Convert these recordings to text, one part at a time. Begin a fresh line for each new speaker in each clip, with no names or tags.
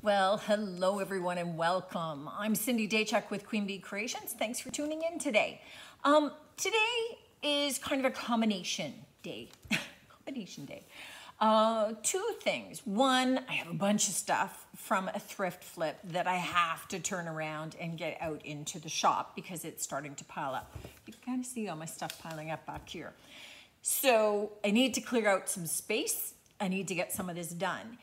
Well, hello everyone and welcome. I'm Cindy Daychuk with Queen Bee Creations. Thanks for tuning in today. Um, today is kind of a combination day. combination day. Uh, two things. One, I have a bunch of stuff from a thrift flip that I have to turn around and get out into the shop because it's starting to pile up. You can kind of see all my stuff piling up back here. So I need to clear out some space. I need to get some of this done.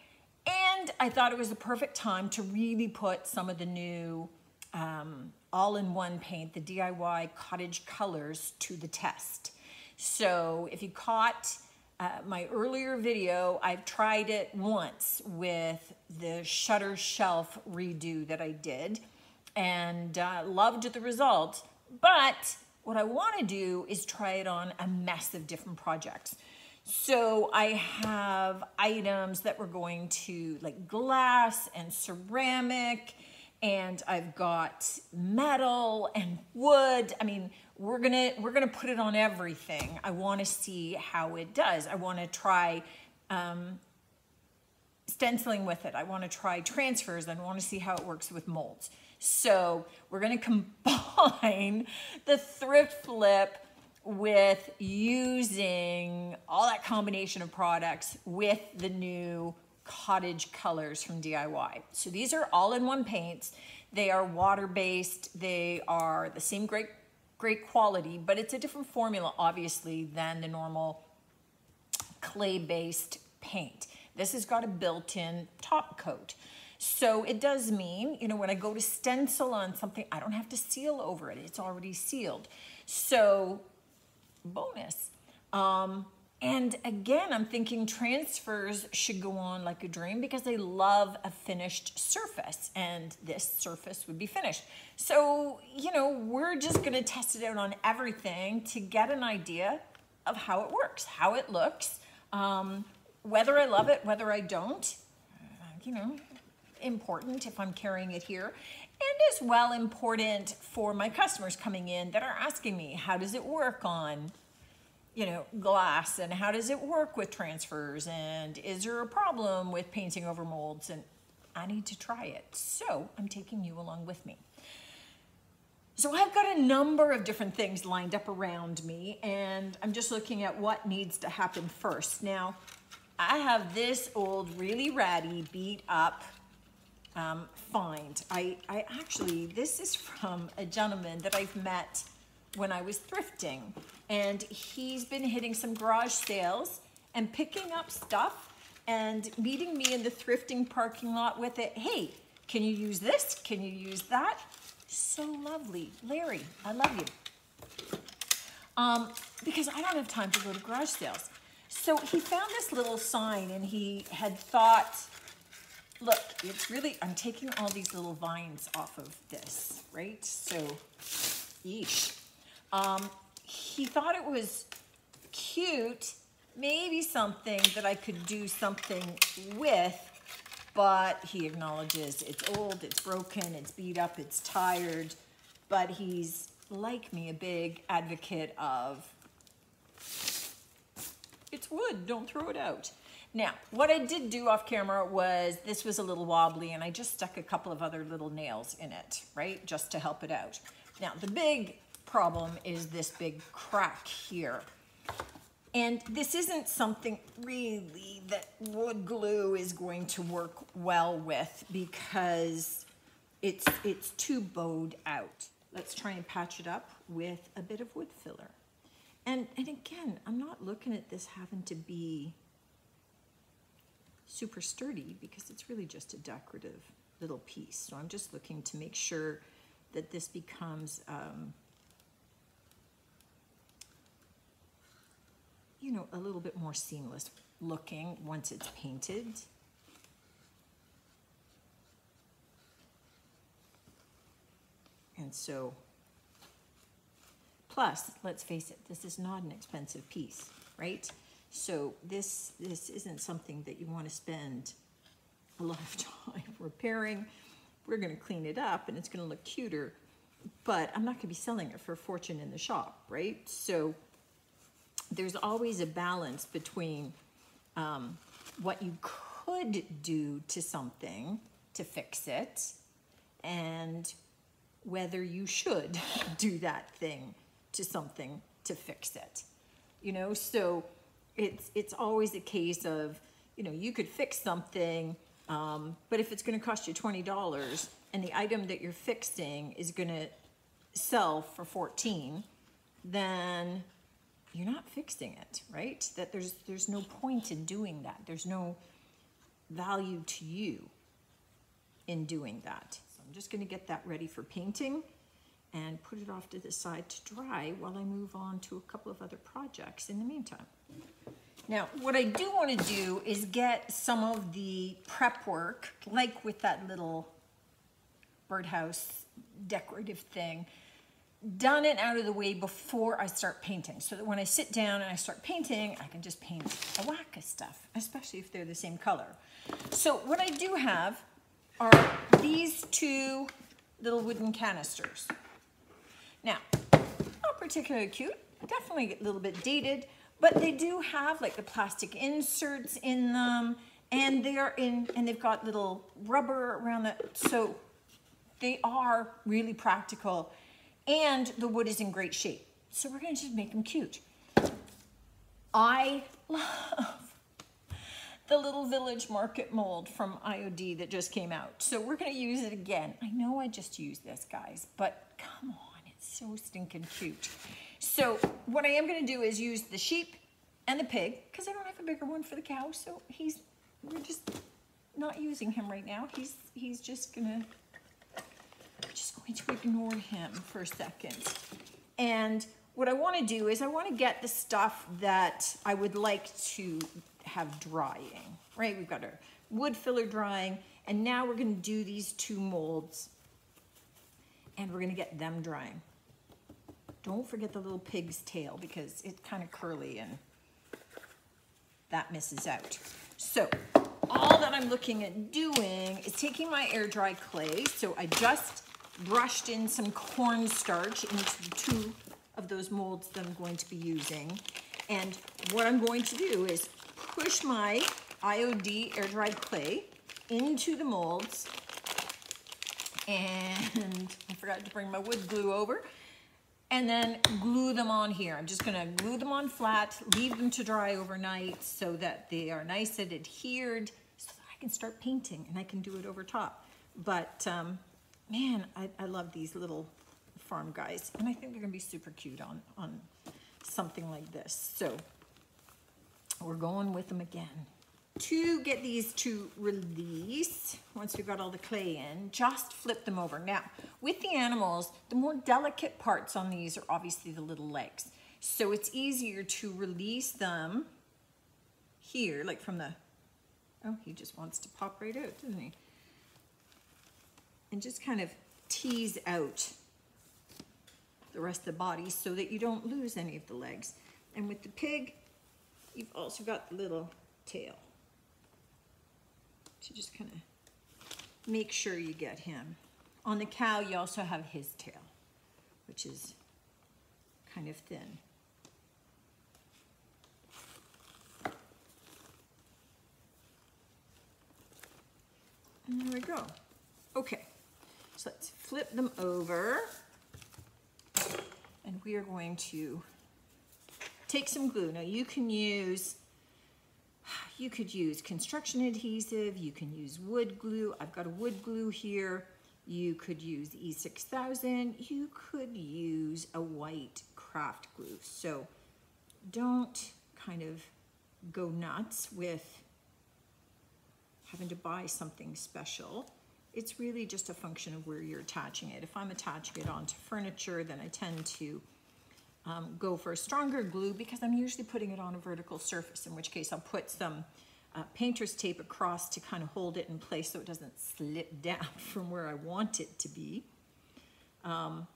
And I thought it was the perfect time to really put some of the new um, all-in-one paint, the DIY cottage colors to the test. So if you caught uh, my earlier video, I've tried it once with the shutter shelf redo that I did and uh, loved the result. But what I want to do is try it on a mess of different projects. So I have items that we're going to like glass and ceramic and I've got metal and wood. I mean, we're gonna we're gonna put it on everything. I want to see how it does. I want to try um, stenciling with it. I want to try transfers. I want to see how it works with molds. So we're gonna combine the thrift flip with using all that combination of products with the new cottage colors from DIY. So these are all-in-one paints. They are water-based. They are the same great, great quality, but it's a different formula, obviously, than the normal clay-based paint. This has got a built-in top coat. So it does mean, you know, when I go to stencil on something, I don't have to seal over it. It's already sealed. So bonus. Um, and again, I'm thinking transfers should go on like a dream because they love a finished surface and this surface would be finished. So, you know, we're just gonna test it out on everything to get an idea of how it works, how it looks, um, whether I love it, whether I don't, uh, you know, important if I'm carrying it here and as well important for my customers coming in that are asking me, how does it work on, you know, glass and how does it work with transfers and is there a problem with painting over molds and I need to try it. So I'm taking you along with me. So I've got a number of different things lined up around me and I'm just looking at what needs to happen first. Now, I have this old, really ratty, beat up um, find. I, I actually, this is from a gentleman that I've met when I was thrifting. And he's been hitting some garage sales and picking up stuff and meeting me in the thrifting parking lot with it. Hey, can you use this? Can you use that? So lovely. Larry, I love you. Um, because I don't have time to go to garage sales. So he found this little sign and he had thought look, it's really, I'm taking all these little vines off of this, right? So, yeesh. Um, he thought it was cute, maybe something that I could do something with, but he acknowledges it's old, it's broken, it's beat up, it's tired, but he's, like me, a big advocate of it's wood, don't throw it out. Now, what I did do off camera was, this was a little wobbly and I just stuck a couple of other little nails in it, right? Just to help it out. Now, the big problem is this big crack here. And this isn't something really that wood glue is going to work well with because it's, it's too bowed out. Let's try and patch it up with a bit of wood filler. And, and again, I'm not looking at this having to be super sturdy because it's really just a decorative little piece. So I'm just looking to make sure that this becomes, um, you know, a little bit more seamless looking once it's painted. And so, plus, let's face it, this is not an expensive piece, right? So this, this isn't something that you want to spend a lot of time repairing. We're going to clean it up and it's going to look cuter, but I'm not going to be selling it for a fortune in the shop, right? So there's always a balance between um, what you could do to something to fix it and whether you should do that thing to something to fix it. You know, so it's it's always a case of, you know, you could fix something, um, but if it's going to cost you twenty dollars and the item that you're fixing is going to sell for fourteen, then you're not fixing it, right? That there's there's no point in doing that. There's no value to you in doing that. So I'm just gonna get that ready for painting and put it off to the side to dry while I move on to a couple of other projects in the meantime. Now, what I do want to do is get some of the prep work, like with that little birdhouse decorative thing, done and out of the way before I start painting. So that when I sit down and I start painting, I can just paint a whack of stuff, especially if they're the same color. So what I do have are these two little wooden canisters. Now, not particularly cute, definitely a little bit dated, but they do have like the plastic inserts in them and they are in, and they've got little rubber around that. So they are really practical and the wood is in great shape. So we're gonna just make them cute. I love the little village market mold from IOD that just came out. So we're gonna use it again. I know I just used this, guys, but come on, it's so stinking cute. So what I am gonna do is use the sheep and the pig, because I don't have a bigger one for the cow, so he's, we're just not using him right now. He's, he's just gonna, just going to ignore him for a second. And what I wanna do is I wanna get the stuff that I would like to have drying, right? We've got our wood filler drying, and now we're gonna do these two molds, and we're gonna get them drying. Don't forget the little pig's tail because it's kind of curly and that misses out. So all that I'm looking at doing is taking my air dry clay. So I just brushed in some cornstarch into two of those molds that I'm going to be using. And what I'm going to do is push my IOD air dried clay into the molds. And I forgot to bring my wood glue over. And then glue them on here. I'm just gonna glue them on flat, leave them to dry overnight so that they are nice and adhered so that I can start painting and I can do it over top. But um, man, I, I love these little farm guys. And I think they're gonna be super cute on, on something like this. So we're going with them again. To get these to release, once we've got all the clay in, just flip them over. Now, with the animals, the more delicate parts on these are obviously the little legs. So it's easier to release them here, like from the, oh, he just wants to pop right out, doesn't he? And just kind of tease out the rest of the body so that you don't lose any of the legs. And with the pig, You've also got the little tail. So just kind of make sure you get him. On the cow, you also have his tail, which is kind of thin. And there we go. Okay, so let's flip them over. And we are going to take some glue. Now you can use, you could use construction adhesive, you can use wood glue. I've got a wood glue here. You could use E6000. You could use a white craft glue. So don't kind of go nuts with having to buy something special. It's really just a function of where you're attaching it. If I'm attaching it onto furniture, then I tend to um, go for a stronger glue because I'm usually putting it on a vertical surface, in which case I'll put some uh, painter's tape across to kind of hold it in place so it doesn't slip down from where I want it to be. Um,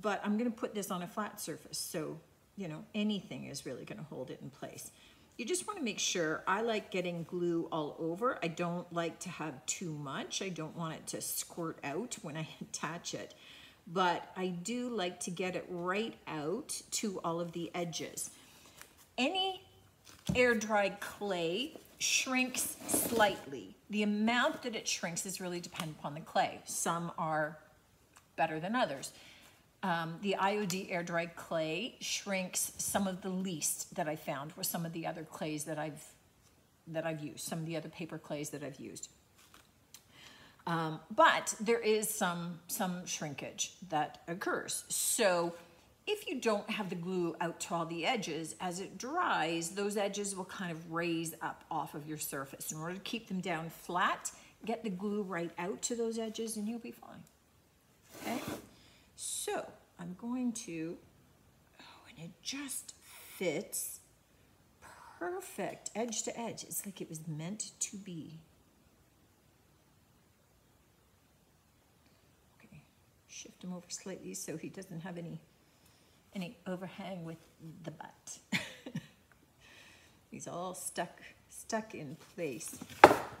but I'm gonna put this on a flat surface, so you know anything is really gonna hold it in place. You just wanna make sure, I like getting glue all over. I don't like to have too much. I don't want it to squirt out when I attach it but I do like to get it right out to all of the edges. Any air dried clay shrinks slightly. The amount that it shrinks is really dependent upon the clay. Some are better than others. Um, the IOD air dried clay shrinks some of the least that I found were some of the other clays that I've that I've used, some of the other paper clays that I've used. Um, but there is some some shrinkage that occurs. So if you don't have the glue out to all the edges, as it dries, those edges will kind of raise up off of your surface. In order to keep them down flat, get the glue right out to those edges and you'll be fine. Okay? So I'm going to, oh, and it just fits perfect edge to edge. It's like it was meant to be. Okay, shift him over slightly so he doesn't have any any overhang with the butt. He's all stuck stuck in place.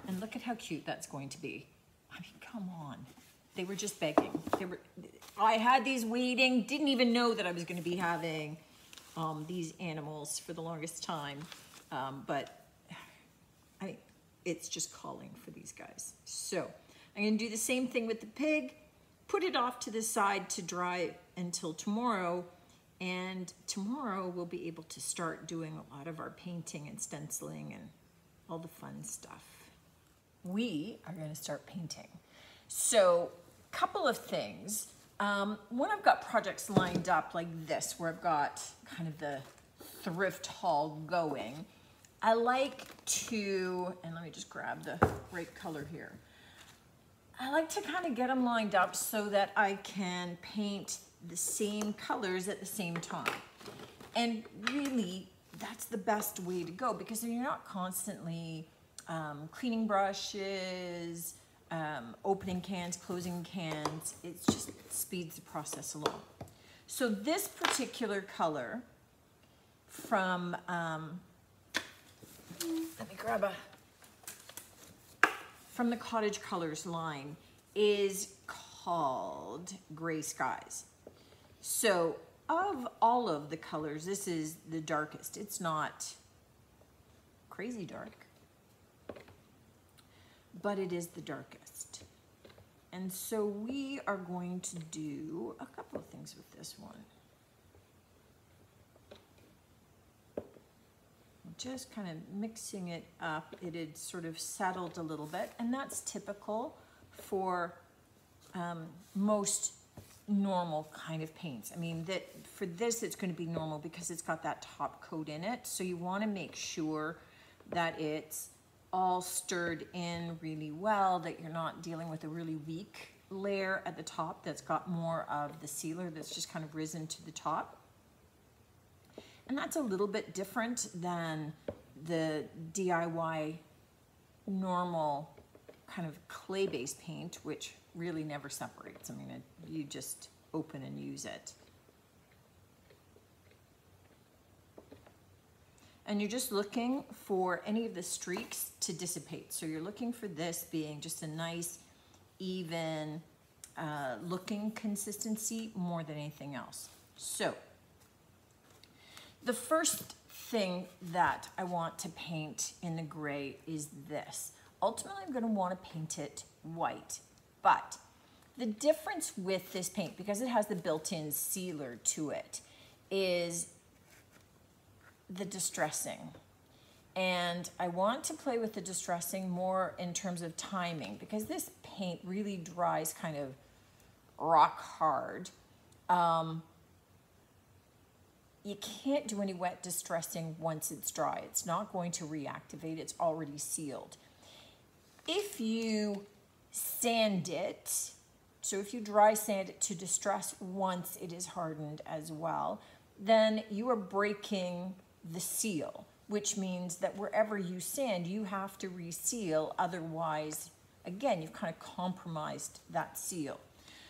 And look at how cute that's going to be. I mean, come on. They were just begging. They were, I had these waiting, didn't even know that I was going to be having um, these animals for the longest time. Um, but I, it's just calling for these guys. So I'm going to do the same thing with the pig, put it off to the side to dry until tomorrow. And tomorrow we'll be able to start doing a lot of our painting and stenciling and all the fun stuff. We are going to start painting. So couple of things. Um, when I've got projects lined up like this, where I've got kind of the thrift haul going, I like to, and let me just grab the right color here. I like to kind of get them lined up so that I can paint the same colors at the same time. And really, that's the best way to go because you're not constantly um, cleaning brushes, um, opening cans, closing cans. It just speeds the process along. So this particular color from, um, let me grab a, from the Cottage Colors line is called Gray Skies. So of all of the colors, this is the darkest. It's not crazy dark, but it is the darkest. And so we are going to do a couple of things with this one. Just kind of mixing it up. It had sort of settled a little bit, and that's typical for um, most normal kind of paints. I mean, that for this, it's going to be normal because it's got that top coat in it. So you want to make sure that it's all stirred in really well, that you're not dealing with a really weak layer at the top that's got more of the sealer that's just kind of risen to the top. And that's a little bit different than the DIY normal kind of clay-based paint, which really never separates. I mean, it, you just open and use it. And you're just looking for any of the streaks to dissipate. So you're looking for this being just a nice, even uh, looking consistency more than anything else. So the first thing that I want to paint in the gray is this. Ultimately, I'm gonna wanna paint it white, but the difference with this paint, because it has the built-in sealer to it, is the distressing. And I want to play with the distressing more in terms of timing because this paint really dries kind of rock hard. Um, you can't do any wet distressing once it's dry. It's not going to reactivate. It's already sealed. If you sand it, so if you dry sand it to distress once it is hardened as well, then you are breaking the seal, which means that wherever you sand, you have to reseal. Otherwise, again, you've kind of compromised that seal.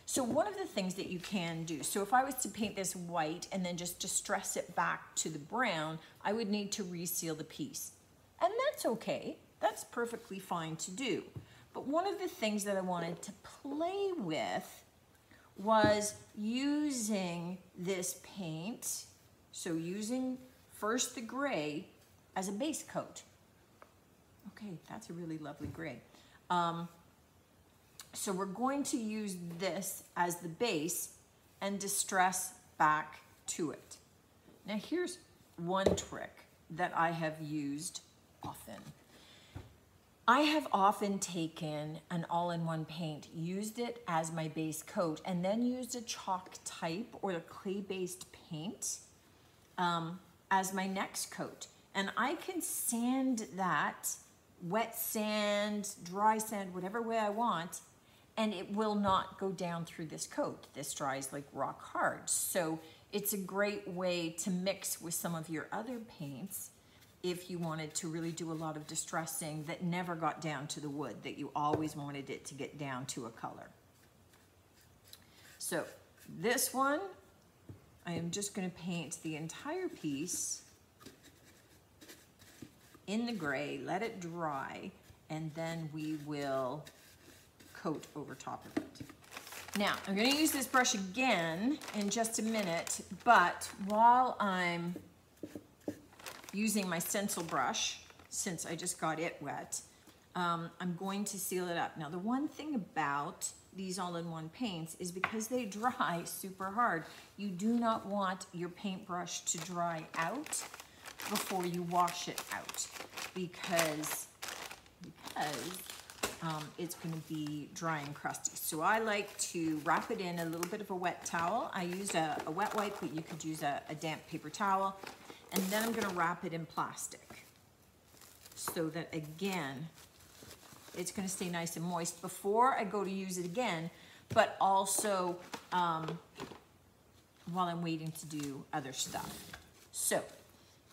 So one of the things that you can do, so if I was to paint this white and then just distress it back to the brown, I would need to reseal the piece. And that's okay. That's perfectly fine to do. But one of the things that I wanted to play with was using this paint, so using first the gray as a base coat. Okay, that's a really lovely gray. Um, so we're going to use this as the base and distress back to it. Now here's one trick that I have used often. I have often taken an all-in-one paint, used it as my base coat, and then used a chalk type or a clay-based paint um, as my next coat. And I can sand that, wet sand, dry sand, whatever way I want, and it will not go down through this coat. This dries like rock hard. So it's a great way to mix with some of your other paints if you wanted to really do a lot of distressing that never got down to the wood, that you always wanted it to get down to a color. So this one, I am just gonna paint the entire piece in the gray, let it dry, and then we will coat over top of it. Now, I'm gonna use this brush again in just a minute, but while I'm using my stencil brush, since I just got it wet, um, I'm going to seal it up. Now, the one thing about these all-in-one paints is because they dry super hard, you do not want your paintbrush to dry out before you wash it out because, because um, it's gonna be dry and crusty. So I like to wrap it in a little bit of a wet towel. I use a, a wet wipe, but you could use a, a damp paper towel. And then I'm gonna wrap it in plastic so that again, it's gonna stay nice and moist before I go to use it again, but also um, while I'm waiting to do other stuff. So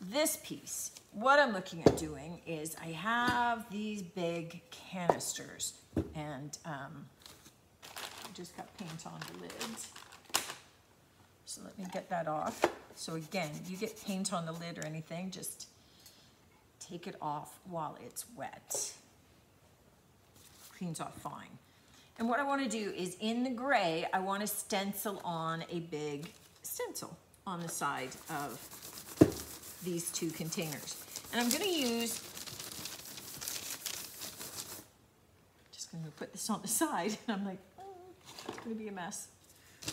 this piece, what I'm looking at doing is I have these big canisters and um, I just got paint on the lids. So let me get that off. So again, you get paint on the lid or anything, just take it off while it's wet. Cleans off fine. And what I wanna do is in the gray, I wanna stencil on a big stencil on the side of these two containers. And I'm gonna use, just gonna put this on the side, and I'm like, oh, it's gonna be a mess.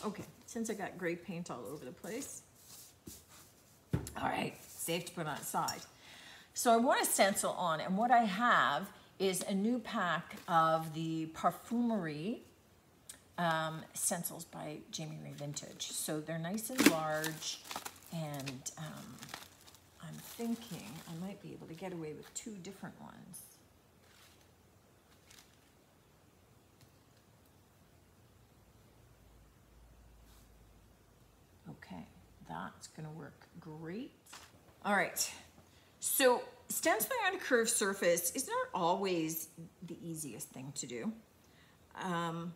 Okay, since I got gray paint all over the place. All right, safe to put on its side. So I want to stencil on, and what I have is a new pack of the Parfumerie um, stencils by Jami Ray Vintage. So they're nice and large, and um, I'm thinking I might be able to get away with two different ones. Okay, that's gonna work great. All right, so stenciling on a curved surface is not always the easiest thing to do. Um,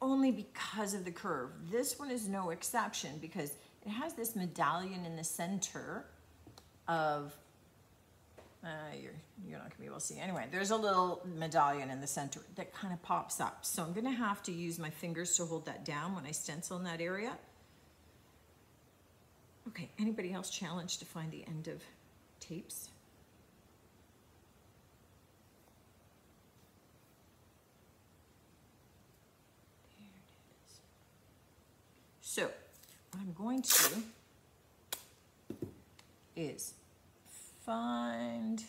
only because of the curve. This one is no exception because it has this medallion in the center of, uh, you're, you're not gonna be able to see. Anyway, there's a little medallion in the center that kind of pops up. So I'm gonna have to use my fingers to hold that down when I stencil in that area. Okay, anybody else challenged to find the end of tapes? There it is. So, what I'm going to do is find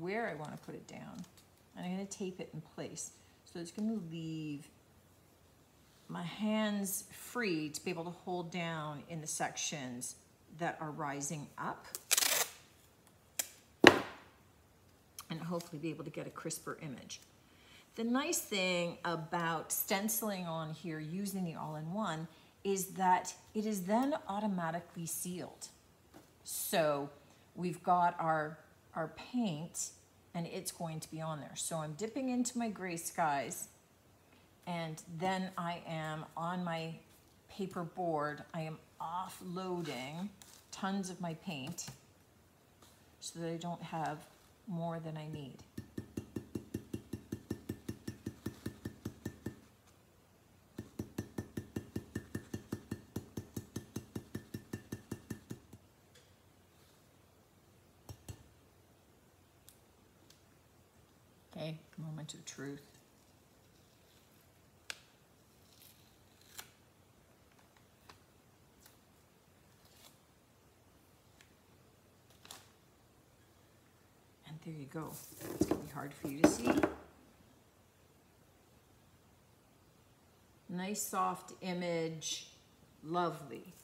where I want to put it down. And I'm going to tape it in place. So it's going to leave my hands free to be able to hold down in the sections that are rising up. And hopefully be able to get a crisper image. The nice thing about stenciling on here using the all-in-one is that it is then automatically sealed. So we've got our, our paint and it's going to be on there. So I'm dipping into my gray skies and then I am on my paper board, I am offloading tons of my paint so that I don't have more than I need. Moment of truth. And there you go. It's gonna be hard for you to see. Nice soft image, lovely.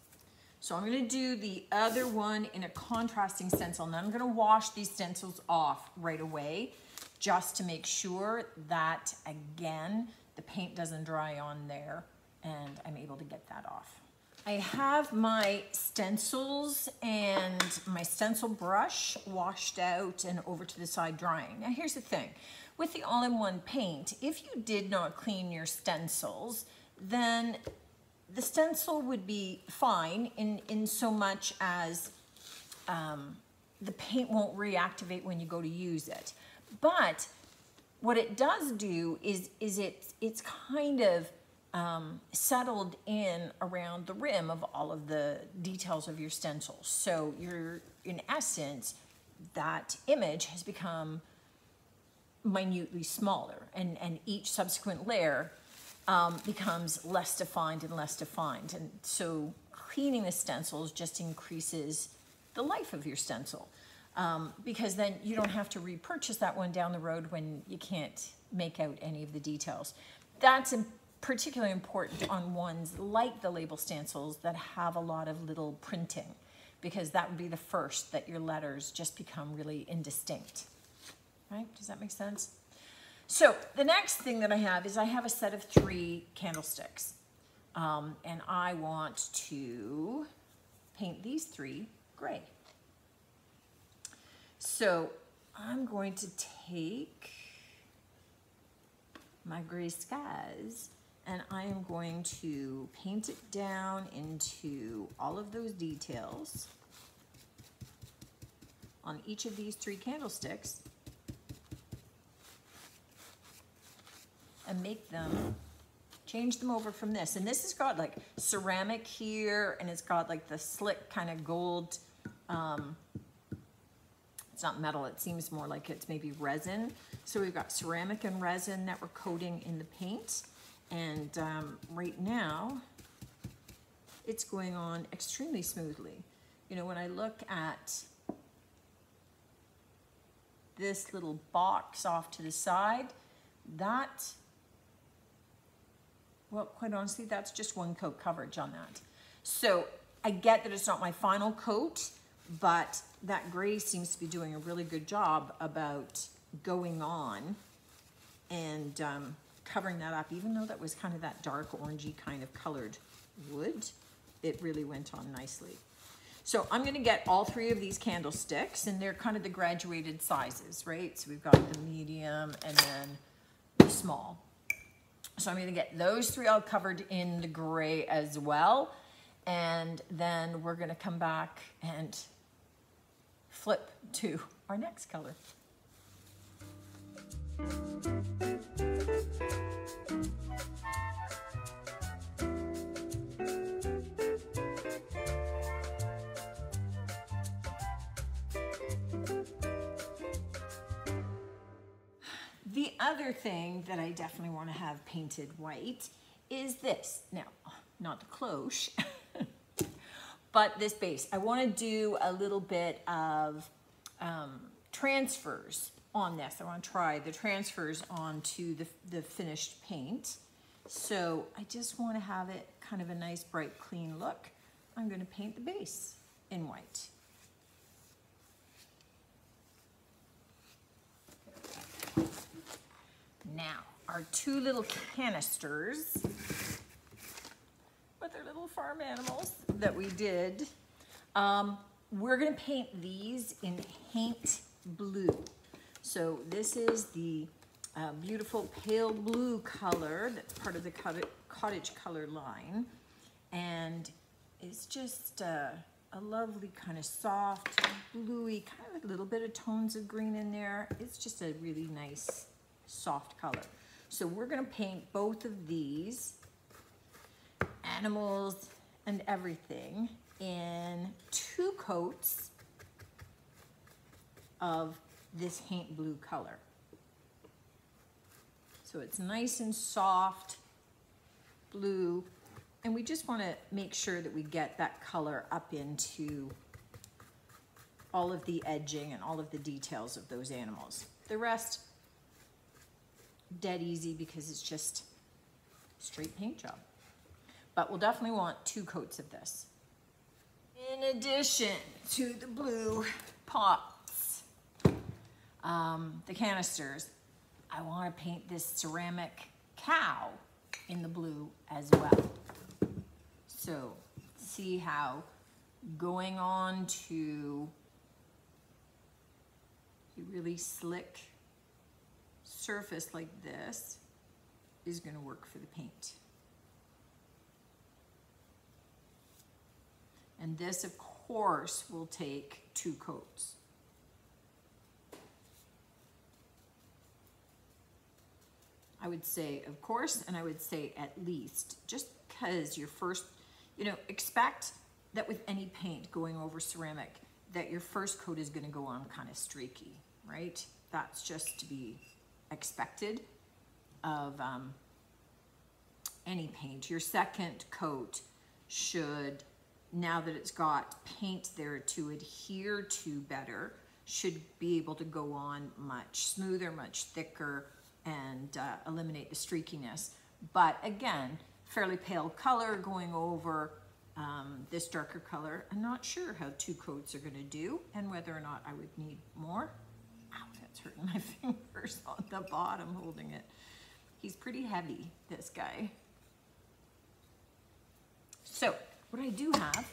So I'm gonna do the other one in a contrasting stencil and I'm gonna wash these stencils off right away just to make sure that again, the paint doesn't dry on there and I'm able to get that off. I have my stencils and my stencil brush washed out and over to the side drying. Now here's the thing, with the all-in-one paint, if you did not clean your stencils, then the stencil would be fine in, in so much as um, the paint won't reactivate when you go to use it. But what it does do is, is it, it's kind of um, settled in around the rim of all of the details of your stencil. So you're, in essence, that image has become minutely smaller and, and each subsequent layer um, becomes less defined and less defined. And so cleaning the stencils just increases the life of your stencil um, because then you don't have to repurchase that one down the road when you can't make out any of the details. That's particularly important on ones like the label stencils that have a lot of little printing because that would be the first that your letters just become really indistinct. Right? Does that make sense? So the next thing that I have is I have a set of three candlesticks. Um, and I want to paint these three gray. So I'm going to take my gray skies and I am going to paint it down into all of those details on each of these three candlesticks and make them, change them over from this. And this has got like ceramic here and it's got like the slick kind of gold, um, it's not metal, it seems more like it's maybe resin. So we've got ceramic and resin that we're coating in the paint. And um, right now, it's going on extremely smoothly. You know, when I look at this little box off to the side, that well, quite honestly, that's just one coat coverage on that. So I get that it's not my final coat, but that gray seems to be doing a really good job about going on and um, covering that up, even though that was kind of that dark orangey kind of colored wood, it really went on nicely. So I'm gonna get all three of these candlesticks and they're kind of the graduated sizes, right? So we've got the medium and then the small. So I'm gonna get those three all covered in the gray as well. And then we're gonna come back and flip to our next color. The other thing that I definitely want to have painted white is this. Now, not the cloche, but this base. I want to do a little bit of um, transfers on this. I want to try the transfers onto the, the finished paint. So I just want to have it kind of a nice, bright, clean look. I'm going to paint the base in white. Now, our two little canisters with our little farm animals that we did, um, we're gonna paint these in Haint Blue. So this is the uh, beautiful pale blue color that's part of the cottage color line. And it's just uh, a lovely kind of soft, bluey, kind of a little bit of tones of green in there. It's just a really nice soft color. So we're gonna paint both of these animals and everything in two coats of this Haint Blue color. So it's nice and soft, blue, and we just wanna make sure that we get that color up into all of the edging and all of the details of those animals. The rest, dead easy because it's just straight paint job. But we'll definitely want two coats of this. In addition to the blue pots, um, the canisters, I wanna paint this ceramic cow in the blue as well. So see how going on to a really slick surface like this is gonna work for the paint. And this, of course, will take two coats. I would say, of course, and I would say at least, just because your first, you know, expect that with any paint going over ceramic, that your first coat is gonna go on kind of streaky, right? That's just to be expected of um, any paint. Your second coat should, now that it's got paint there to adhere to better, should be able to go on much smoother, much thicker, and uh, eliminate the streakiness. But again, fairly pale color going over um, this darker color. I'm not sure how two coats are gonna do and whether or not I would need more. Ow, that's hurting my fingers on the bottom holding it. He's pretty heavy, this guy. So what I do have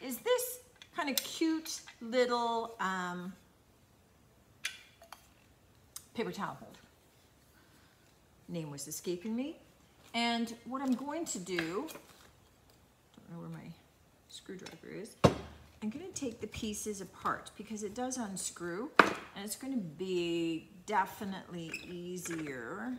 is this kind of cute little um, paper towel holder. Name was escaping me. And what I'm going to do, don't know where my screwdriver is, I'm gonna take the pieces apart because it does unscrew and it's gonna be definitely easier.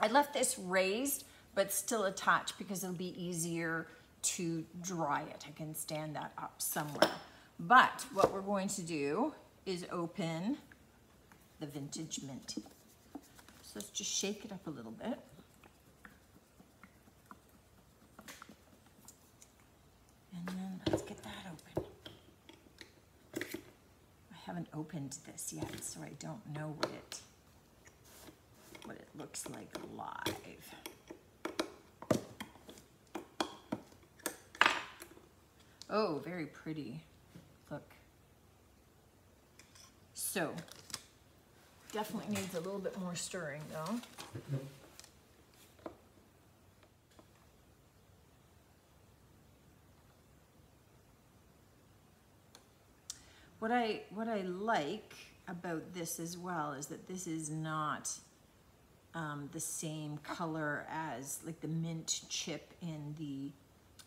I left this raised, but still attached because it'll be easier to dry it. I can stand that up somewhere. But what we're going to do is open the Vintage Mint. So let's just shake it up a little bit. And then let's get that open. I haven't opened this yet, so I don't know what it what it looks like live. Oh, very pretty. Look. So, definitely needs a little bit more stirring though. What I, what I like about this as well is that this is not um, the same color as like the mint chip in the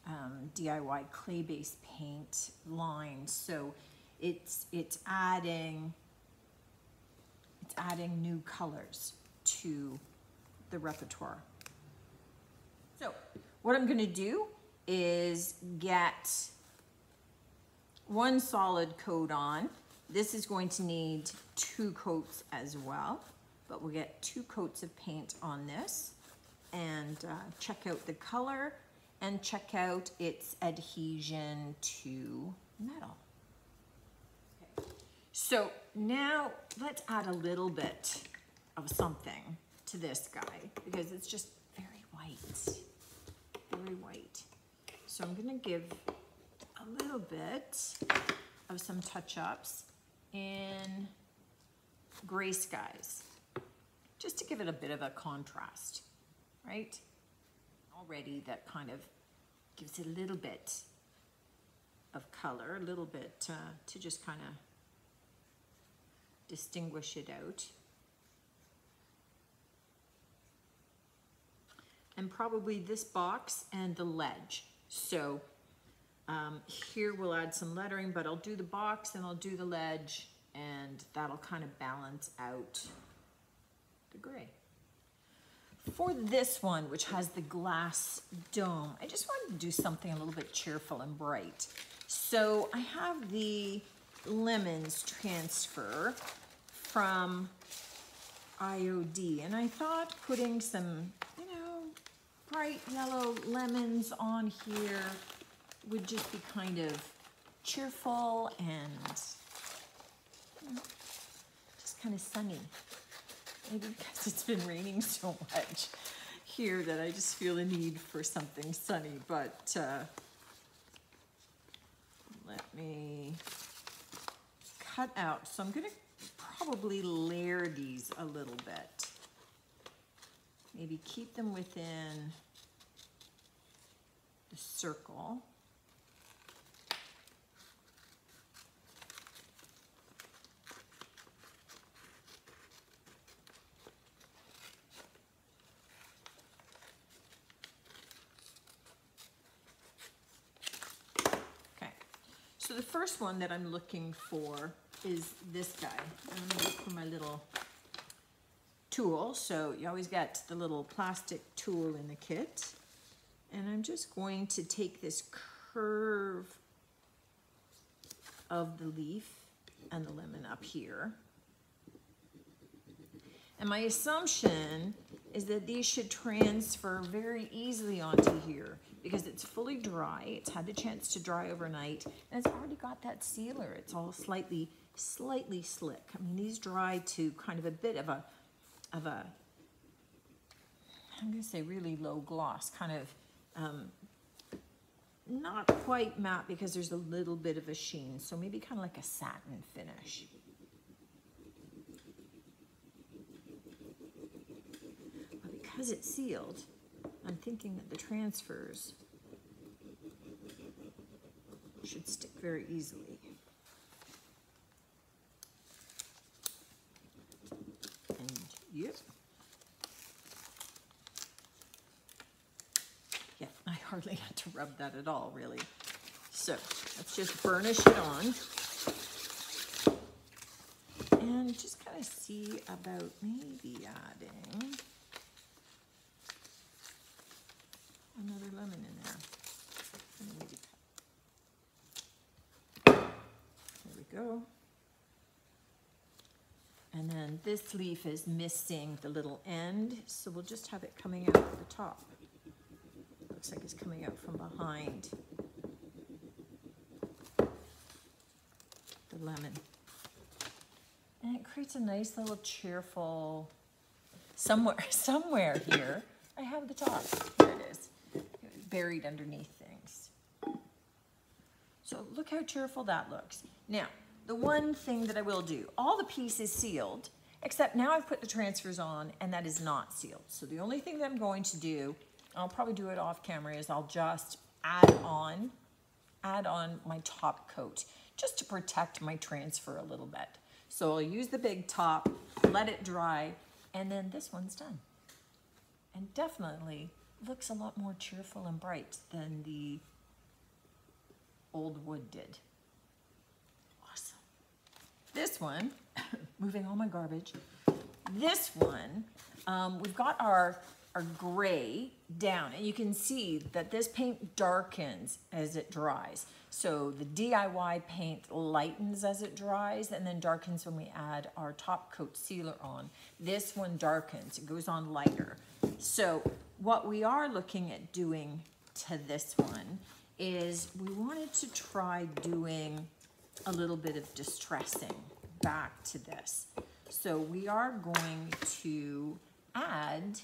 um, DIY clay-based paint line. So it's, it's adding, it's adding new colors to the repertoire. So what I'm gonna do is get one solid coat on. This is going to need two coats as well, but we'll get two coats of paint on this and uh, check out the color and check out its adhesion to metal. Okay. So now let's add a little bit of something to this guy because it's just very white, very white. So I'm gonna give a little bit of some touch-ups in gray skies, just to give it a bit of a contrast, right? Already that kind of gives it a little bit of color, a little bit uh, to just kind of distinguish it out. And probably this box and the ledge. So um, here we'll add some lettering, but I'll do the box and I'll do the ledge and that'll kind of balance out the gray. For this one, which has the glass dome, I just wanted to do something a little bit cheerful and bright. So I have the Lemons transfer from IOD. And I thought putting some, you know, bright yellow lemons on here would just be kind of cheerful and you know, just kind of sunny. Maybe because it's been raining so much here that I just feel a need for something sunny. But uh, let me cut out. So I'm going to probably layer these a little bit. Maybe keep them within the circle. Okay, so the first one that I'm looking for is this guy. I'm gonna look for my little tool. So you always get the little plastic tool in the kit. And I'm just going to take this curve of the leaf and the lemon up here. And my assumption is that these should transfer very easily onto here because it's fully dry. It's had the chance to dry overnight and it's already got that sealer. It's all slightly, slightly slick. I mean, these dry to kind of a bit of a, of a, I'm gonna say really low gloss, kind of, um, not quite matte because there's a little bit of a sheen. So maybe kind of like a satin finish. But because it's sealed, I'm thinking that the transfers should stick very easily. And yep. Yeah, I hardly had to rub that at all, really. So let's just burnish it on. And just kind of see about maybe adding another lemon in there. And maybe There we go. And then this leaf is missing the little end, so we'll just have it coming out at the top. Looks like it's coming out from behind the lemon. And it creates a nice little cheerful, somewhere, somewhere here, I have the top. There it is, buried underneath things. So look how cheerful that looks. Now, the one thing that I will do, all the pieces sealed, except now I've put the transfers on and that is not sealed. So the only thing that I'm going to do, I'll probably do it off camera, is I'll just add on, add on my top coat, just to protect my transfer a little bit. So I'll use the big top, let it dry, and then this one's done. And definitely looks a lot more cheerful and bright than the old wood did. This one, moving all my garbage, this one, um, we've got our, our gray down and you can see that this paint darkens as it dries. So the DIY paint lightens as it dries and then darkens when we add our top coat sealer on. This one darkens, it goes on lighter. So what we are looking at doing to this one is we wanted to try doing a little bit of distressing back to this. So we are going to add,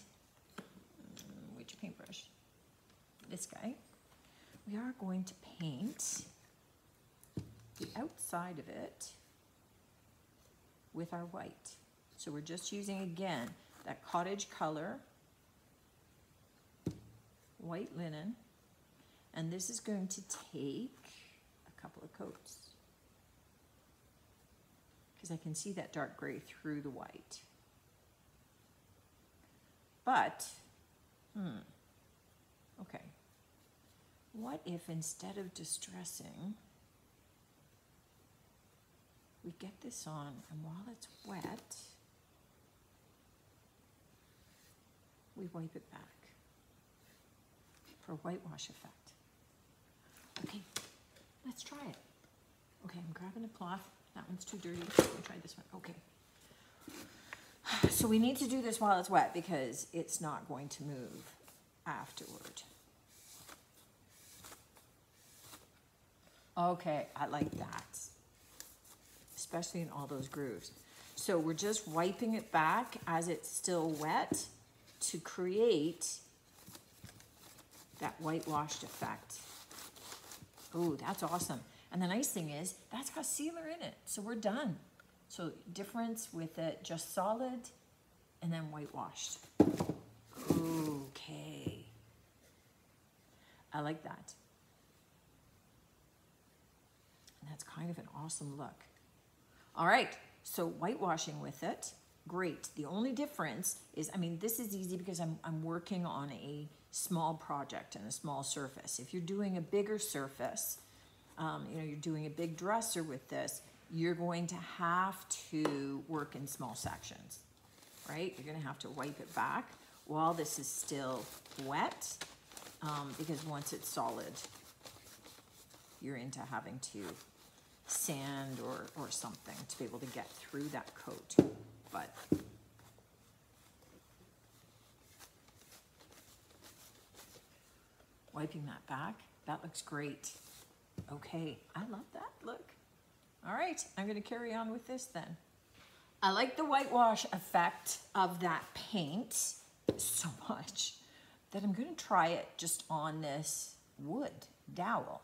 mm, which paintbrush? This guy. We are going to paint the outside of it with our white. So we're just using, again, that cottage color, white linen, and this is going to take a couple of coats because I can see that dark gray through the white. But, hmm, okay. What if instead of distressing, we get this on and while it's wet, we wipe it back for a whitewash effect. Okay, let's try it. Okay, I'm grabbing a cloth. That one's too dirty. Let me try this one. Okay. So we need to do this while it's wet because it's not going to move afterward. Okay, I like that. Especially in all those grooves. So we're just wiping it back as it's still wet to create that whitewashed effect. Ooh, that's awesome. And the nice thing is, that's got sealer in it, so we're done. So difference with it just solid and then whitewashed. Okay. I like that. And that's kind of an awesome look. All right, so whitewashing with it, great. The only difference is, I mean, this is easy because I'm, I'm working on a small project and a small surface. If you're doing a bigger surface, um, you know, you're doing a big dresser with this, you're going to have to work in small sections, right? You're gonna have to wipe it back while this is still wet, um, because once it's solid, you're into having to sand or, or something to be able to get through that coat. But wiping that back, that looks great. Okay, I love that look. All right, I'm gonna carry on with this then. I like the whitewash effect of that paint so much that I'm gonna try it just on this wood dowel.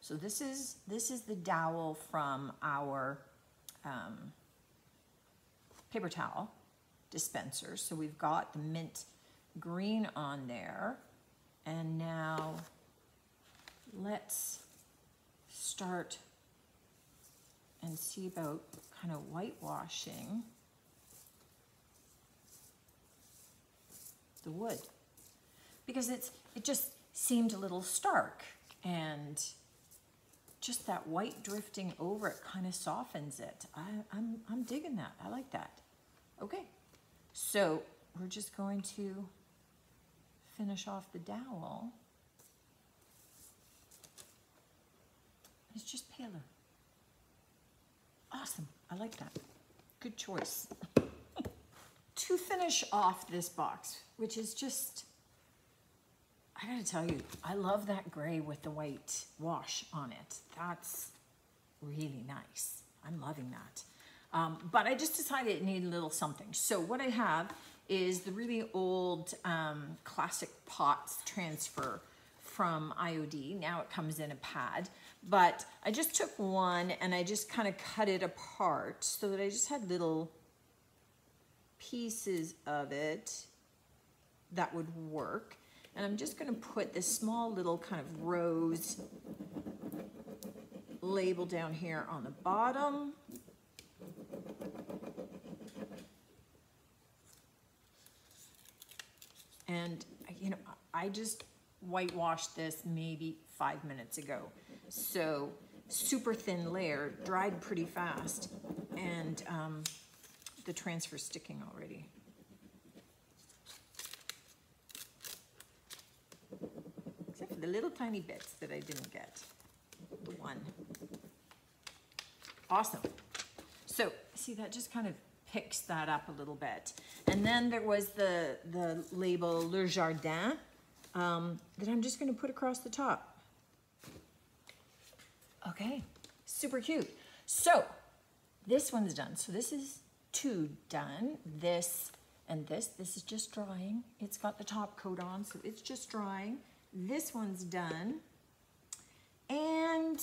So this is, this is the dowel from our um, paper towel dispenser. So we've got the mint green on there. And now let's start and see about kind of whitewashing the wood because it's it just seemed a little stark and just that white drifting over it kind of softens it. I, I'm, I'm digging that. I like that. Okay, so we're just going to finish off the dowel. It's just paler. Awesome, I like that. Good choice. to finish off this box, which is just, I gotta tell you, I love that gray with the white wash on it. That's really nice. I'm loving that. Um, but I just decided it needed a little something. So what I have is the really old um, classic pots transfer from IOD. Now it comes in a pad, but I just took one and I just kind of cut it apart so that I just had little pieces of it that would work. And I'm just gonna put this small little kind of rose label down here on the bottom. And, you know, I just whitewashed this maybe five minutes ago. So super thin layer, dried pretty fast, and um, the transfer sticking already. Except for the little tiny bits that I didn't get. The one. Awesome. So, see, that just kind of picks that up a little bit. And then there was the, the label Le Jardin um, that I'm just gonna put across the top. Okay, super cute. So, this one's done. So this is two done. This and this, this is just drying. It's got the top coat on, so it's just drying. This one's done. And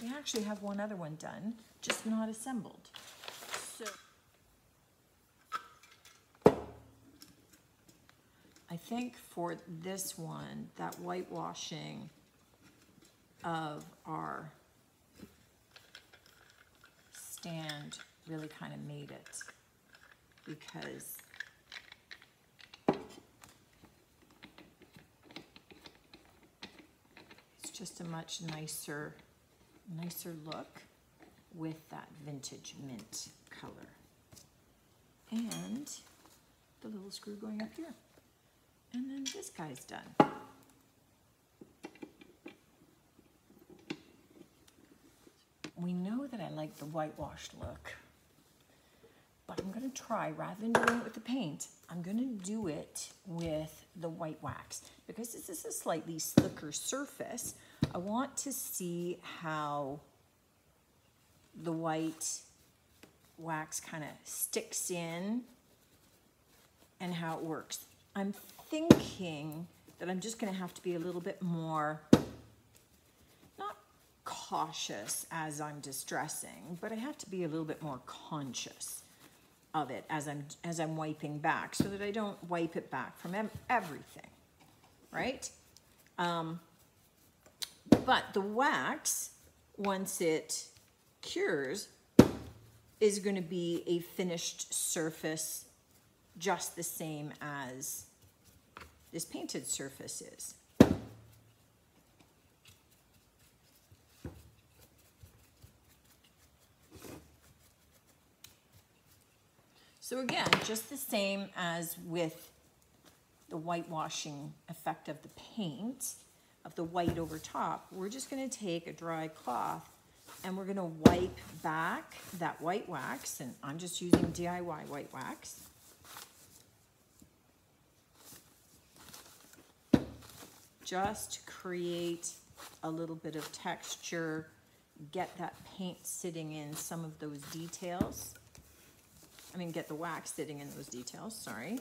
we actually have one other one done, just not assembled. I think for this one, that whitewashing of our stand really kind of made it because it's just a much nicer, nicer look with that vintage mint color. And the little screw going up here. And then this guy's done. We know that I like the whitewashed look, but I'm gonna try, rather than doing it with the paint, I'm gonna do it with the white wax. Because this is a slightly slicker surface, I want to see how the white wax kind of sticks in and how it works. I'm thinking that I'm just gonna have to be a little bit more, not cautious as I'm distressing, but I have to be a little bit more conscious of it as I'm, as I'm wiping back so that I don't wipe it back from everything, right? Um, but the wax, once it cures, is going to be a finished surface just the same as this painted surface is. So again, just the same as with the whitewashing effect of the paint, of the white over top, we're just gonna take a dry cloth and we're gonna wipe back that white wax, and I'm just using DIY white wax. Just to create a little bit of texture, get that paint sitting in some of those details. I mean, get the wax sitting in those details, sorry.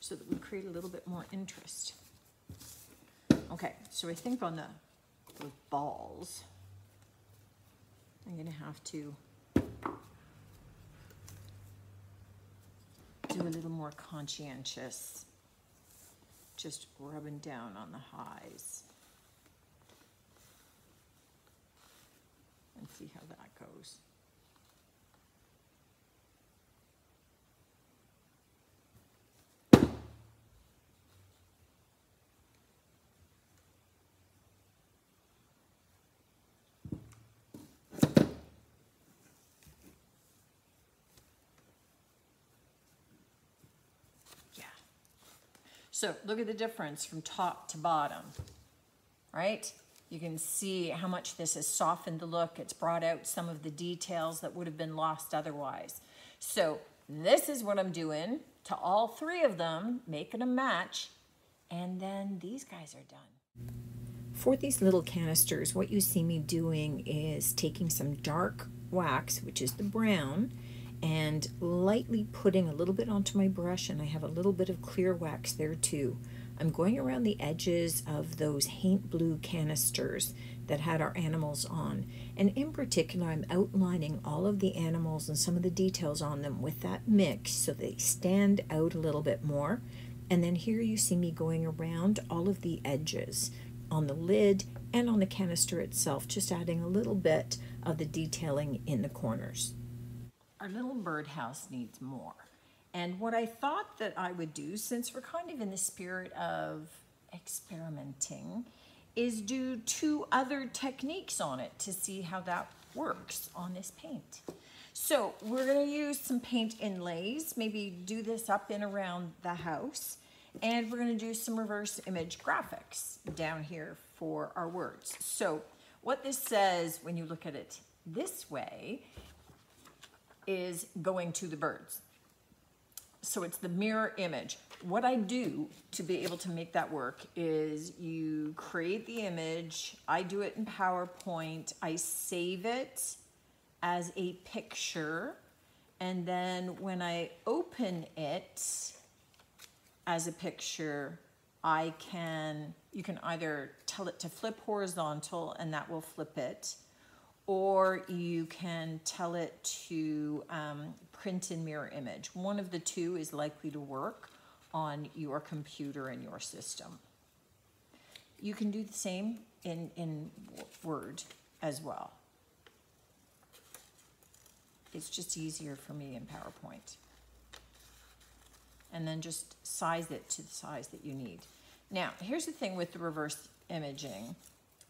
So that we create a little bit more interest. Okay, so I think on the, those balls, I'm gonna have to do a little more conscientious, just rubbing down on the highs. And see how that goes. So look at the difference from top to bottom, right? You can see how much this has softened the look. It's brought out some of the details that would have been lost otherwise. So this is what I'm doing to all three of them, making a match, and then these guys are done. For these little canisters, what you see me doing is taking some dark wax, which is the brown, and lightly putting a little bit onto my brush, and I have a little bit of clear wax there too. I'm going around the edges of those haint blue canisters that had our animals on. And in particular, I'm outlining all of the animals and some of the details on them with that mix so they stand out a little bit more. And then here you see me going around all of the edges on the lid and on the canister itself, just adding a little bit of the detailing in the corners. Our little birdhouse needs more. And what I thought that I would do, since we're kind of in the spirit of experimenting, is do two other techniques on it to see how that works on this paint. So we're gonna use some paint inlays, maybe do this up and around the house, and we're gonna do some reverse image graphics down here for our words. So what this says when you look at it this way is going to the birds. So it's the mirror image. What I do to be able to make that work is you create the image. I do it in PowerPoint. I save it as a picture. And then when I open it as a picture, I can, you can either tell it to flip horizontal and that will flip it, or you can tell it to um, print in mirror image. One of the two is likely to work on your computer and your system. You can do the same in, in Word as well. It's just easier for me in PowerPoint. And then just size it to the size that you need. Now, here's the thing with the reverse imaging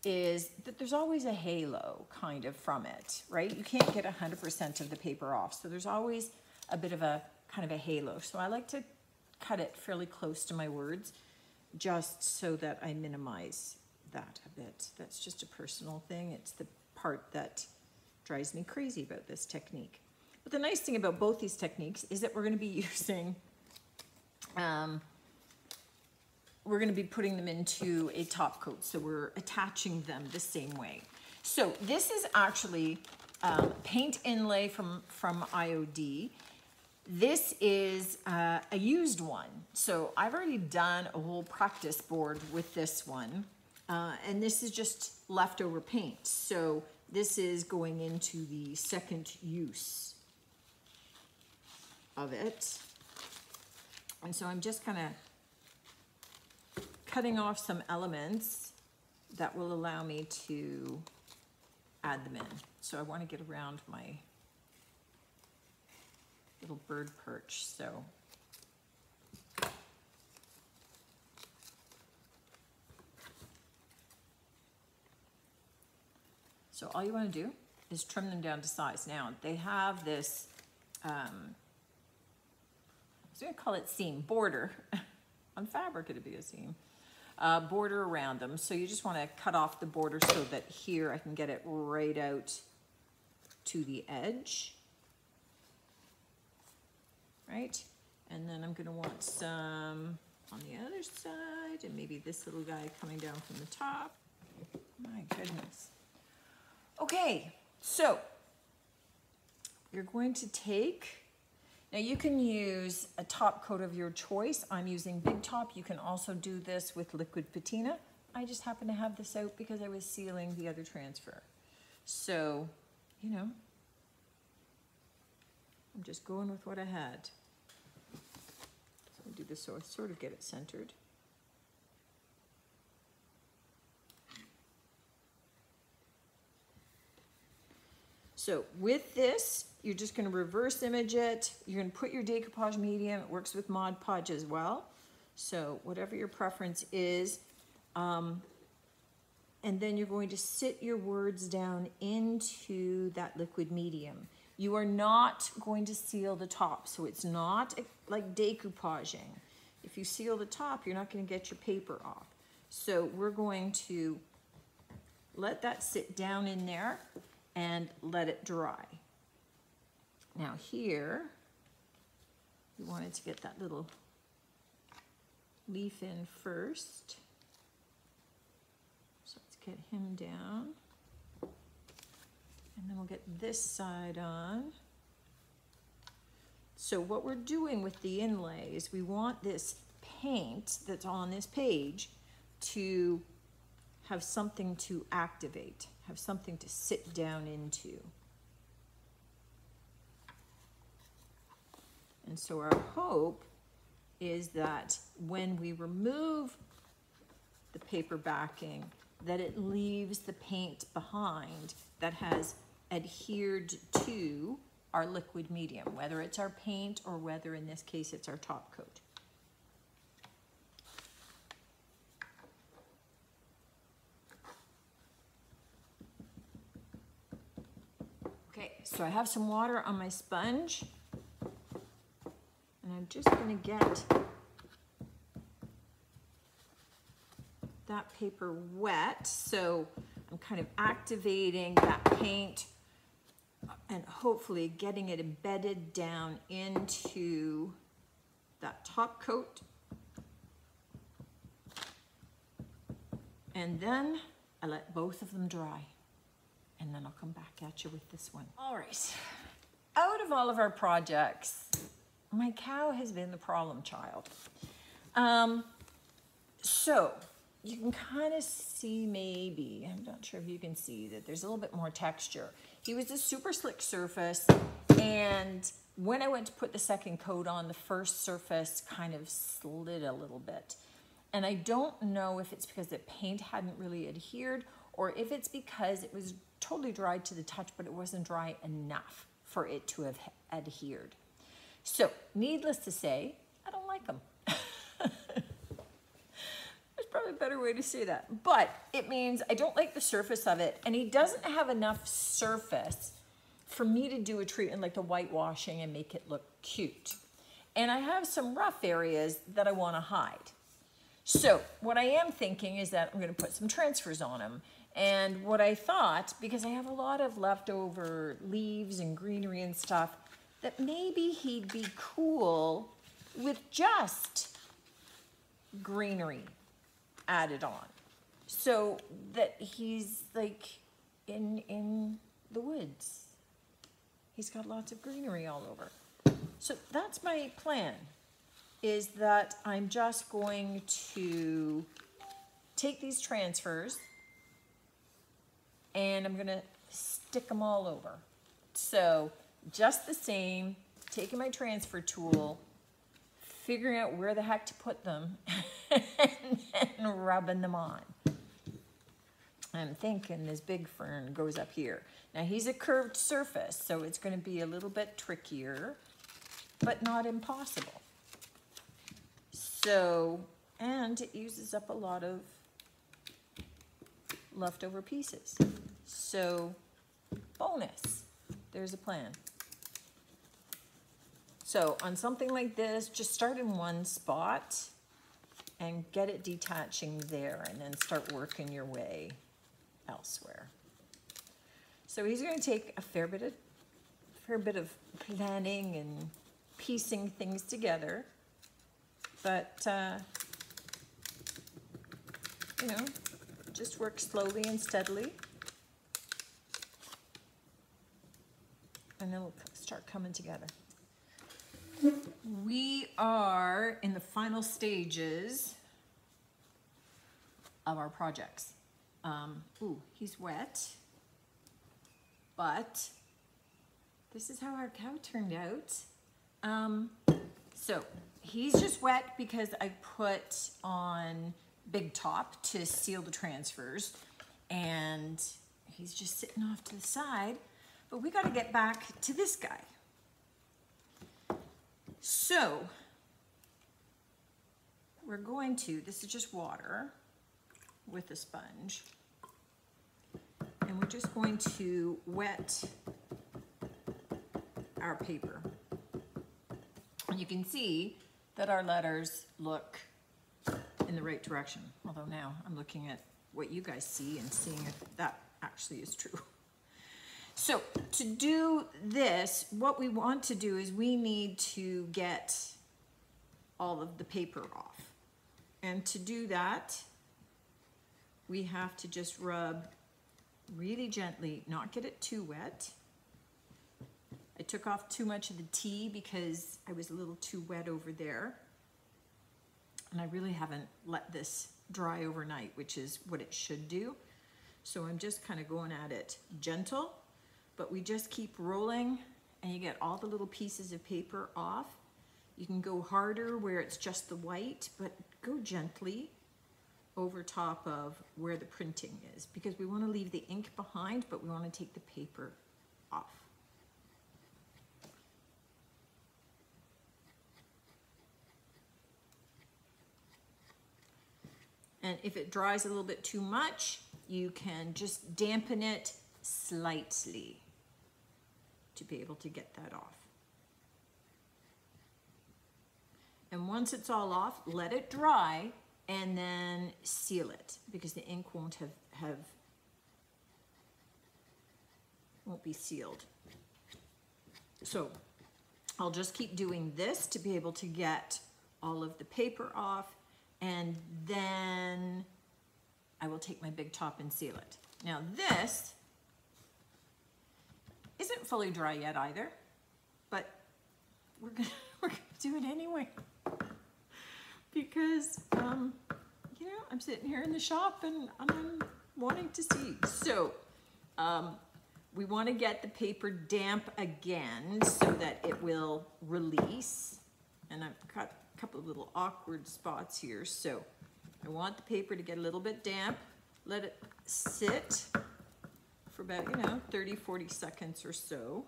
is that there's always a halo kind of from it, right? You can't get 100% of the paper off. So there's always a bit of a kind of a halo. So I like to cut it fairly close to my words just so that I minimize that a bit. That's just a personal thing. It's the part that drives me crazy about this technique. But the nice thing about both these techniques is that we're gonna be using, um, we're gonna be putting them into a top coat. So we're attaching them the same way. So this is actually um, paint inlay from, from IOD. This is uh, a used one. So I've already done a whole practice board with this one. Uh, and this is just leftover paint. So this is going into the second use of it. And so I'm just kind of cutting off some elements that will allow me to add them in. So I want to get around my little bird perch, so. So all you want to do is trim them down to size. Now, they have this, um, I was going to call it seam, border. On fabric, it'd be a seam. Uh, border around them. So you just want to cut off the border so that here I can get it right out to the edge. Right? And then I'm going to want some on the other side and maybe this little guy coming down from the top. My goodness. Okay, so you're going to take, now you can use a top coat of your choice. I'm using Big Top. You can also do this with liquid patina. I just happen to have this out because I was sealing the other transfer. So, you know, I'm just going with what I had. So I'll do this so I sort of get it centered. So with this, you're just gonna reverse image it. You're gonna put your decoupage medium. It works with Mod Podge as well. So whatever your preference is. Um, and then you're going to sit your words down into that liquid medium. You are not going to seal the top, so it's not like decoupaging. If you seal the top, you're not gonna get your paper off. So we're going to let that sit down in there and let it dry. Now here, we wanted to get that little leaf in first. So let's get him down. And then we'll get this side on. So what we're doing with the inlay is we want this paint that's on this page to have something to activate have something to sit down into. And so our hope is that when we remove the paper backing, that it leaves the paint behind that has adhered to our liquid medium, whether it's our paint or whether in this case it's our top coat. So I have some water on my sponge and I'm just gonna get that paper wet. So I'm kind of activating that paint and hopefully getting it embedded down into that top coat. And then I let both of them dry and then I'll come back at you with this one. All right, out of all of our projects, my cow has been the problem child. Um, so you can kind of see maybe, I'm not sure if you can see that there's a little bit more texture. He was a super slick surface and when I went to put the second coat on, the first surface kind of slid a little bit. And I don't know if it's because the paint hadn't really adhered or if it's because it was totally dry to the touch, but it wasn't dry enough for it to have adhered. So needless to say, I don't like them. There's probably a better way to say that. But it means I don't like the surface of it, and he doesn't have enough surface for me to do a treatment like the whitewashing and make it look cute. And I have some rough areas that I wanna hide. So what I am thinking is that I'm gonna put some transfers on him And what I thought, because I have a lot of leftover leaves and greenery and stuff, that maybe he'd be cool with just greenery added on. So that he's like in in the woods. He's got lots of greenery all over. So that's my plan is that I'm just going to take these transfers and I'm gonna stick them all over. So just the same, taking my transfer tool, figuring out where the heck to put them and rubbing them on. I'm thinking this big fern goes up here. Now he's a curved surface, so it's gonna be a little bit trickier, but not impossible. So, and it uses up a lot of leftover pieces. So, bonus, there's a plan. So on something like this, just start in one spot and get it detaching there and then start working your way elsewhere. So he's going to take a fair bit of fair bit of planning and piecing things together, but uh, you know, just work slowly and steadily, and it'll start coming together. We are in the final stages of our projects. Um, ooh, he's wet. But this is how our cow turned out. Um, so he's just wet because I put on Big Top to seal the transfers. And he's just sitting off to the side. But we got to get back to this guy. So we're going to, this is just water with a sponge. And we're just going to wet our paper. And you can see that our letters look in the right direction. Although now I'm looking at what you guys see and seeing if that actually is true. So to do this, what we want to do is we need to get all of the paper off. And to do that, we have to just rub really gently, not get it too wet. I took off too much of the tea because I was a little too wet over there. And I really haven't let this dry overnight, which is what it should do. So I'm just kind of going at it gentle but we just keep rolling and you get all the little pieces of paper off. You can go harder where it's just the white, but go gently over top of where the printing is because we want to leave the ink behind, but we want to take the paper off. And if it dries a little bit too much, you can just dampen it slightly to be able to get that off. And once it's all off, let it dry and then seal it because the ink won't have, have won't be sealed. So I'll just keep doing this to be able to get all of the paper off and then I will take my big top and seal it. Now this isn't fully dry yet either, but we're gonna, we're gonna do it anyway. because, um, you know, I'm sitting here in the shop and, I'm wanting to see. So, um, we want to get the paper damp again so that it will release. And I've got couple of little awkward spots here. So I want the paper to get a little bit damp. Let it sit for about, you know, 30, 40 seconds or so.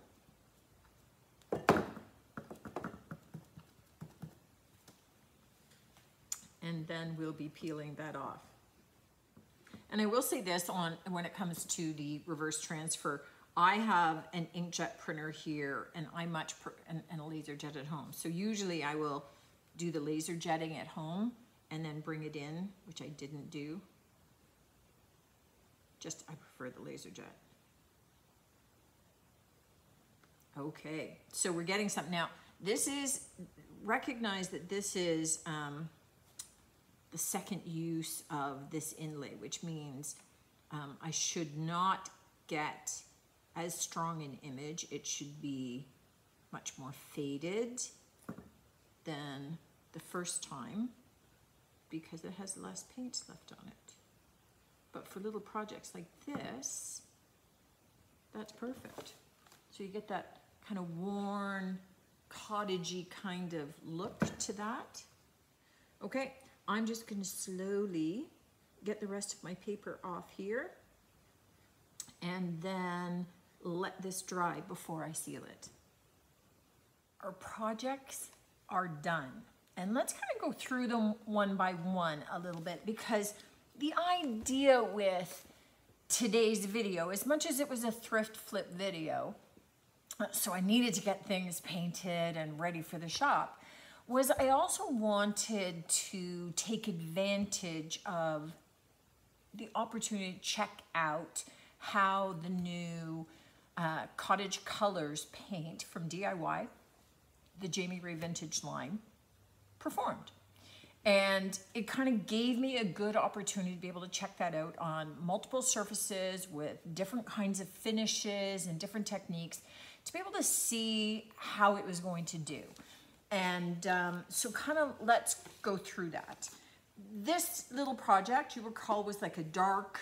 And then we'll be peeling that off. And I will say this on when it comes to the reverse transfer, I have an inkjet printer here and I much, and, and a laser jet at home. So usually I will do the laser jetting at home and then bring it in, which I didn't do. just I prefer the laser jet. Okay, so we're getting something now. This is, recognize that this is um, the second use of this inlay, which means um, I should not get as strong an image. It should be much more faded than the first time because it has less paint left on it. But for little projects like this, that's perfect. So you get that kind of worn, cottagey kind of look to that. Okay, I'm just gonna slowly get the rest of my paper off here and then let this dry before I seal it. Our projects are done. And let's kind of go through them one by one a little bit because the idea with today's video, as much as it was a thrift flip video, so I needed to get things painted and ready for the shop, was I also wanted to take advantage of the opportunity to check out how the new uh, Cottage Colors paint from DIY, the Jami Ray Vintage line, performed. And it kind of gave me a good opportunity to be able to check that out on multiple surfaces with different kinds of finishes and different techniques to be able to see how it was going to do. And um, so kind of let's go through that. This little project, you recall, was like a dark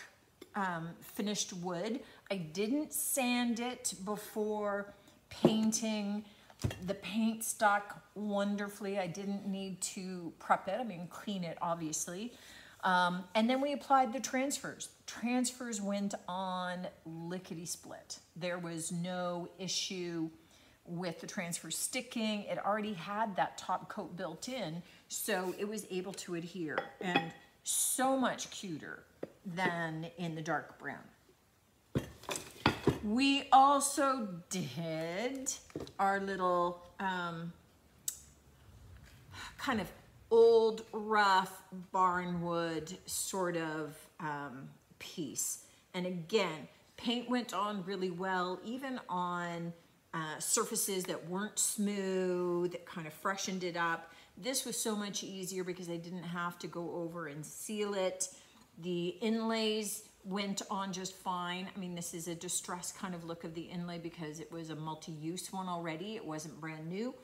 um, finished wood. I didn't sand it before painting. The paint stuck wonderfully. I didn't need to prep it. I mean, clean it, obviously. Um, and then we applied the transfers. Transfers went on lickety split. There was no issue with the transfer sticking. It already had that top coat built in, so it was able to adhere and so much cuter than in the dark brown. We also did our little um, kind of old, rough barnwood sort of um, piece. And again, paint went on really well, even on uh, surfaces that weren't smooth, that kind of freshened it up. This was so much easier because I didn't have to go over and seal it. The inlays went on just fine. I mean, this is a distressed kind of look of the inlay because it was a multi-use one already. It wasn't brand new.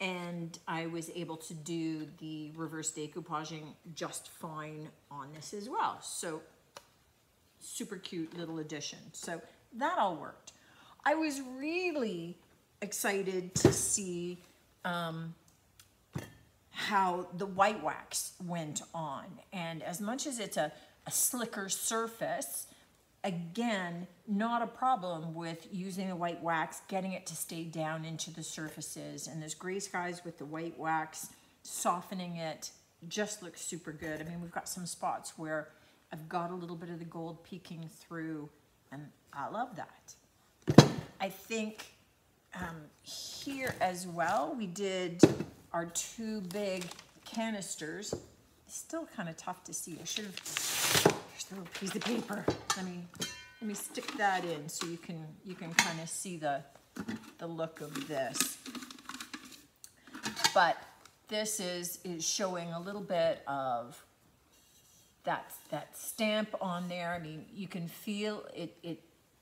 And I was able to do the reverse decoupaging just fine on this as well. So super cute little addition. So that all worked. I was really excited to see um, how the white wax went on. And as much as it's a, a slicker surface, again, not a problem with using the white wax, getting it to stay down into the surfaces. And this gray skies with the white wax, softening it, just looks super good. I mean, we've got some spots where I've got a little bit of the gold peeking through, and I love that. I think um, here as well, we did our two big canisters. Still kind of tough to see. I should have, here's a little piece of paper. Let me, let me stick that in so you can, you can kind of see the, the look of this. But this is, is showing a little bit of that, that stamp on there. I mean, you can feel it, it,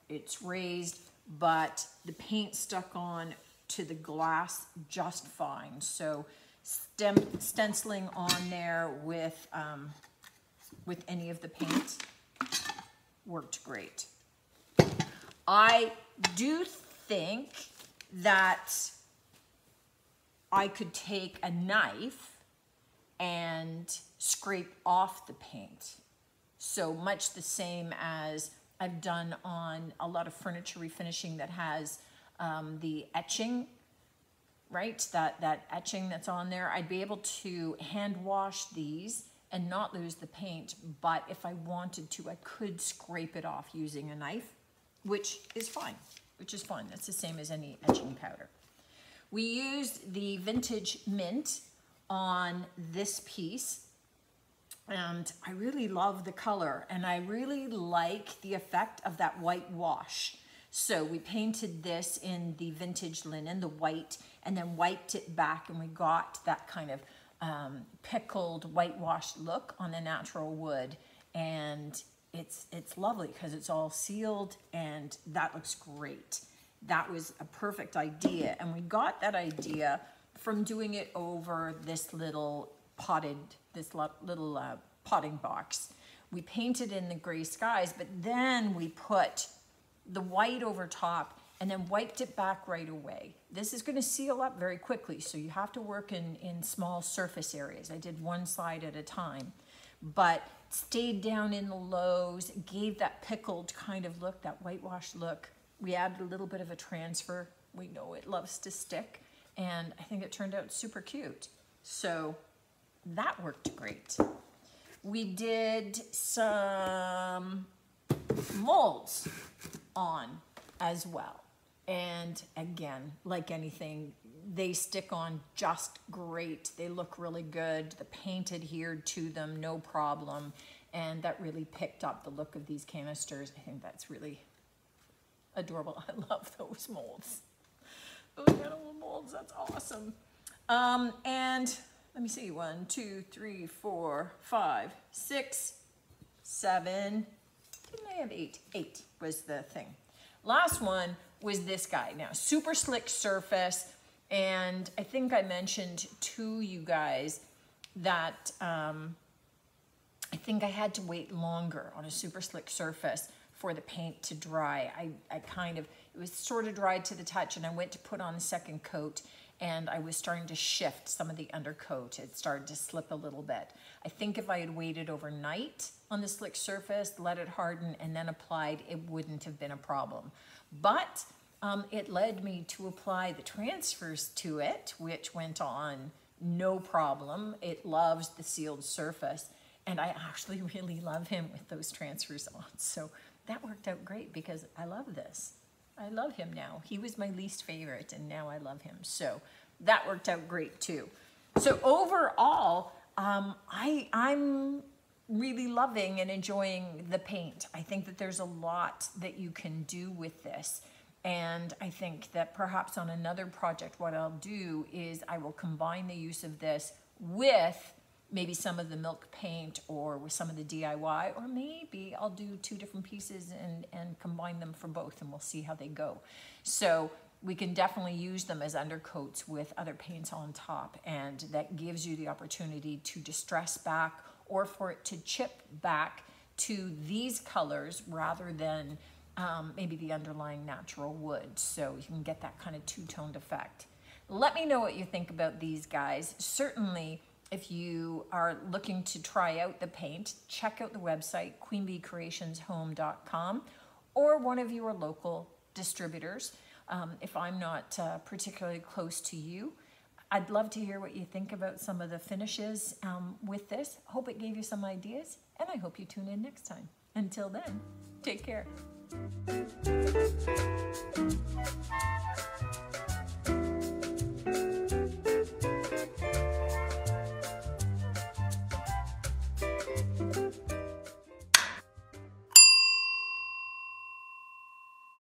it's raised, but the paint stuck on to the glass just fine. So stem, stenciling on there with, um, with any of the paint worked great. I do think that I could take a knife and scrape off the paint. So much the same as I've done on a lot of furniture refinishing that has um, the etching, right? That, that etching that's on there. I'd be able to hand wash these and not lose the paint, but if I wanted to, I could scrape it off using a knife, which is fine, which is fine. That's the same as any etching powder. We used the Vintage Mint on this piece and I really love the color and I really like the effect of that white wash. So we painted this in the vintage linen, the white, and then wiped it back and we got that kind of um, pickled whitewashed look on the natural wood. And it's, it's lovely because it's all sealed and that looks great. That was a perfect idea. And we got that idea from doing it over this little potted, this little uh, potting box. We painted in the gray skies, but then we put the white over top and then wiped it back right away. This is gonna seal up very quickly, so you have to work in, in small surface areas. I did one side at a time, but stayed down in the lows, gave that pickled kind of look, that whitewashed look. We added a little bit of a transfer. We know it loves to stick, and I think it turned out super cute. So that worked great. We did some molds on as well. And again, like anything, they stick on just great. They look really good. The paint adhered to them, no problem. And that really picked up the look of these canisters. I think that's really adorable. I love those molds. Those animal molds, that's awesome. Um, and let me see, one, two, three, four, five, six, seven, didn't I have eight? Eight was the thing. Last one was this guy. Now, super slick surface. And I think I mentioned to you guys that um, I think I had to wait longer on a super slick surface for the paint to dry. I, I kind of, it was sort of dried to the touch and I went to put on the second coat and I was starting to shift some of the undercoat. It started to slip a little bit. I think if I had waited overnight on the slick surface, let it harden, and then applied, it wouldn't have been a problem. But um, it led me to apply the transfers to it, which went on no problem. It loves the sealed surface. And I actually really love him with those transfers on. So that worked out great because I love this. I love him now. He was my least favorite and now I love him. So that worked out great too. So overall, um, I, I'm really loving and enjoying the paint. I think that there's a lot that you can do with this. And I think that perhaps on another project, what I'll do is I will combine the use of this with maybe some of the milk paint or with some of the DIY, or maybe I'll do two different pieces and, and combine them for both and we'll see how they go. So we can definitely use them as undercoats with other paints on top and that gives you the opportunity to distress back or for it to chip back to these colors rather than um, maybe the underlying natural wood. So you can get that kind of two-toned effect. Let me know what you think about these guys. Certainly, if you are looking to try out the paint, check out the website, queenbeecreationshome.com or one of your local distributors. Um, if I'm not uh, particularly close to you, I'd love to hear what you think about some of the finishes um, with this. Hope it gave you some ideas, and I hope you tune in next time. Until then, take care.